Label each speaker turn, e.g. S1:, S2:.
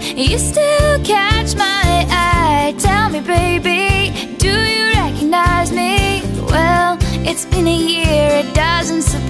S1: You still catch my eye Tell me, baby, do you recognize me? Well, it's been a year, it doesn't surprise